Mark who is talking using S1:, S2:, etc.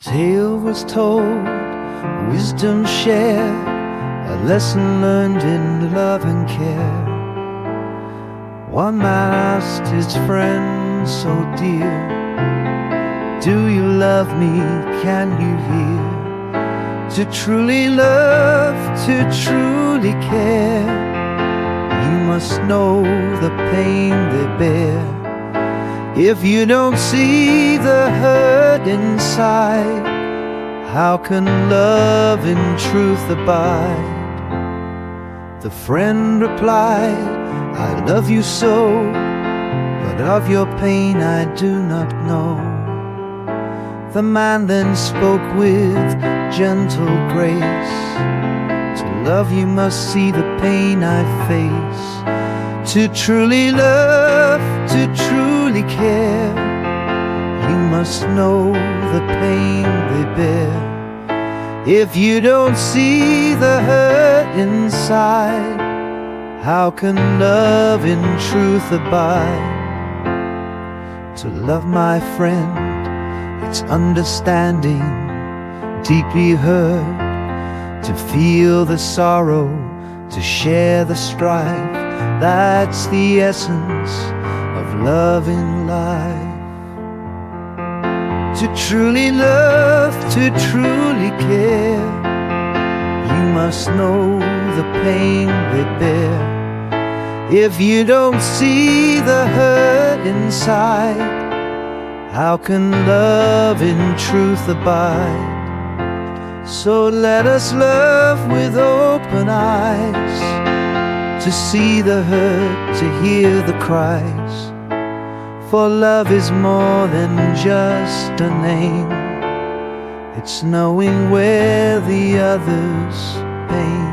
S1: tale was told, wisdom shared, a lesson learned in love and care. One asked his friend so dear, Do you love me? Can you hear? To truly love, to truly care, you must know the pain they bear. If you don't see the hurt inside, how can love in truth abide? The friend replied, I love you so, but of your pain I do not know. The man then spoke with gentle grace. To love you must see the pain I face. To truly love, to truly care, must know the pain they bear. If you don't see the hurt inside, how can love in truth abide? To love my friend, it's understanding, deeply hurt, to feel the sorrow, to share the strife. That's the essence of loving life. To truly love, to truly care, you must know the pain they bear. If you don't see the hurt inside, how can love in truth abide? So let us love with open eyes to see the hurt, to hear the cries. For love is more than just a name, it's knowing where the other's pain.